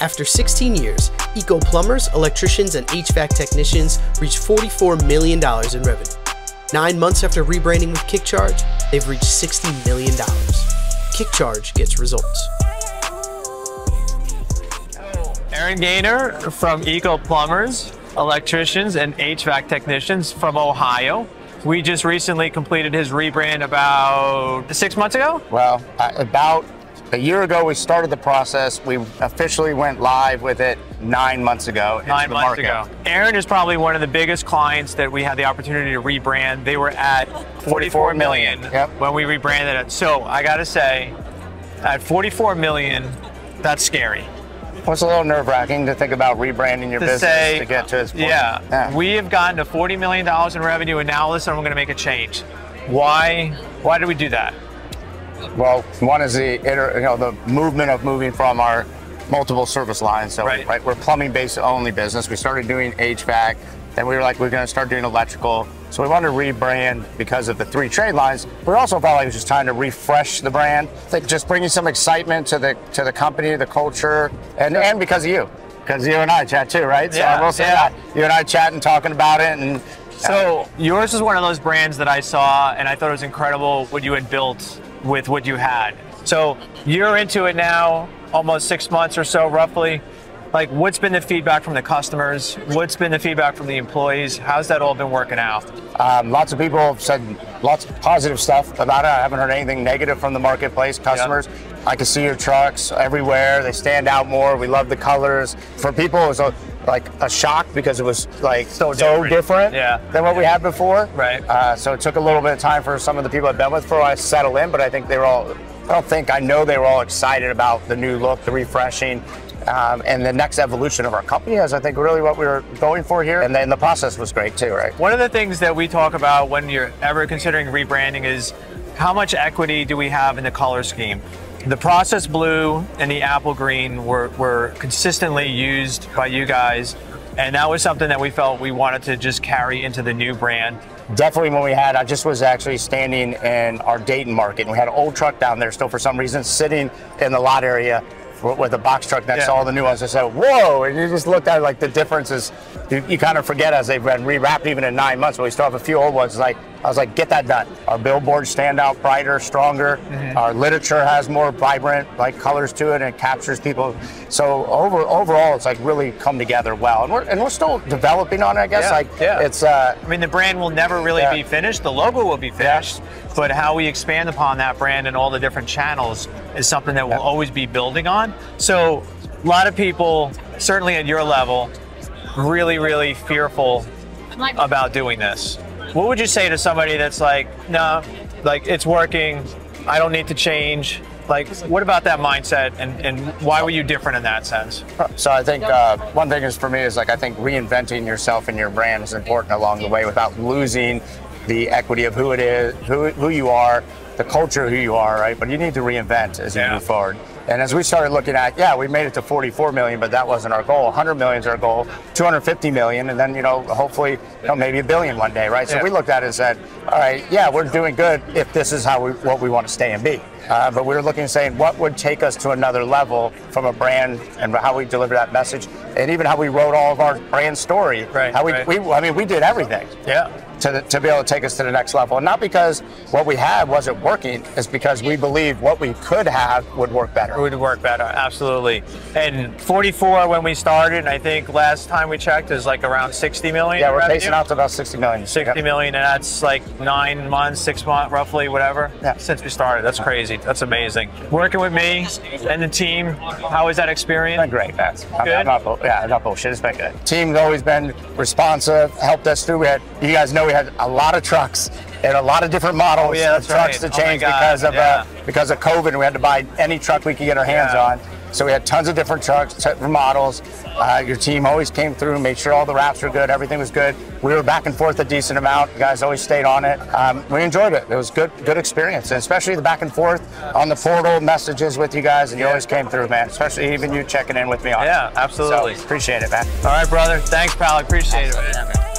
After 16 years, Eco plumbers, electricians, and HVAC technicians reached $44 million in revenue. Nine months after rebranding with KickCharge, they've reached $60 million. KickCharge gets results. Aaron Gaynor from Eco Plumbers, electricians, and HVAC technicians from Ohio. We just recently completed his rebrand about six months ago. Well, uh, about a year ago, we started the process. We officially went live with it nine months ago. Nine months market. ago. Aaron is probably one of the biggest clients that we had the opportunity to rebrand. They were at 44 million yep. when we rebranded it. So I got to say, at 44 million, that's scary. Well, it's a little nerve wracking to think about rebranding your to business say, to get to this point. Yeah, yeah, we have gotten to $40 million in revenue, and now listen, we're going to make a change. Why? Why did we do that? Well, one is the you know the movement of moving from our multiple service lines. So right. right we're plumbing based only business. We started doing HVAC, then we were like we're going to start doing electrical. So we wanted to rebrand because of the three trade lines. We also felt like it was just time to refresh the brand. Think just bringing some excitement to the to the company, the culture, and and because of you, because you and I chat too, right? Yeah, so I will say yeah. that you and I chat and talking about it and. So yours is one of those brands that I saw, and I thought it was incredible what you had built with what you had. So you're into it now, almost six months or so, roughly. Like, what's been the feedback from the customers? What's been the feedback from the employees? How's that all been working out? Um, lots of people have said lots of positive stuff about it. I haven't heard anything negative from the marketplace. Customers. I can see your trucks everywhere. They stand out more. We love the colors. For people, it was a, like a shock because it was like so different, so different yeah. than what we had before. Right. Uh, so it took a little bit of time for some of the people I've been with for I settle in, but I think they were all. I don't think I know they were all excited about the new look, the refreshing. Um, and the next evolution of our company is, I think, really what we were going for here. And then the process was great too, right? One of the things that we talk about when you're ever considering rebranding is how much equity do we have in the color scheme? The process blue and the apple green were, were consistently used by you guys. And that was something that we felt we wanted to just carry into the new brand. Definitely when we had, I just was actually standing in our Dayton market and we had an old truck down there still for some reason sitting in the lot area with a box truck next yeah. to all the new ones. I said, whoa, and you just looked at it, like the differences. You, you kind of forget as they've been rewrapped even in nine months, but we still have a few old ones. Like I was like, get that done. Our billboards stand out brighter, stronger. Mm-hmm. Our literature has more vibrant like colors to it and it captures people. So over overall, it's like really come together well, and we're and we're still developing on it. I guess yeah. like yeah. it's. Uh, I mean, the brand will never really yeah. be finished. The logo will be finished, but how we expand upon that brand and all the different channels is something that we'll always be building on. So a lot of people, certainly at your level, really, really fearful about doing this. What would you say to somebody that's like, no, like it's working, I don't need to change? Like, what about that mindset, and, and why were you different in that sense? So I think uh, one thing is for me is like I think reinventing yourself and your brand is important along the way without losing the equity of who it is, who, who you are, the culture who you are, right? But you need to reinvent as you yeah. move forward. And as we started looking at, yeah, we made it to 44 million, but that wasn't our goal. 100 million is our goal. 250 million, and then you know, hopefully, you know, maybe a billion one day, right? So yeah. we looked at it and said, all right, yeah, we're doing good if this is how we what we want to stay and be. Uh, but we were looking and saying, what would take us to another level from a brand and how we deliver that message, and even how we wrote all of our brand story. Right. How we, right. we I mean, we did everything. Yeah to, to be able to take us to the next level. And not because what we had wasn't working, it's because we believe what we could have would work better. It would work better, absolutely. And 44 when we started, and I think last time we checked is like around 60 million. Yeah, we're revenue. pacing out to about 60 million. 60 yep. million, and that's like nine months, six months, roughly, whatever, yeah. since we started. That's crazy. That's amazing. Working with me and the team, how was that experience? It's been great, man. Good? I'm, I'm not, yeah, not bullshit. It's been good. Team's always been responsive, helped us through. We had, you guys know we had a lot of trucks and a lot of different models oh, yeah, of trucks right. to change oh because of yeah. uh, because of COVID. We had to buy any truck we could get our hands yeah. on. So we had tons of different trucks, different models. Uh, your team always came through, made sure all the wraps were good, everything was good. We were back and forth a decent amount. The guys always stayed on it. Um, we enjoyed it. It was good, good experience, and especially the back and forth on the portal messages with you guys, and you always came through, man. Especially even you checking in with me on. Yeah, absolutely. So, appreciate it, man. All right, brother. Thanks, pal. I appreciate it, man.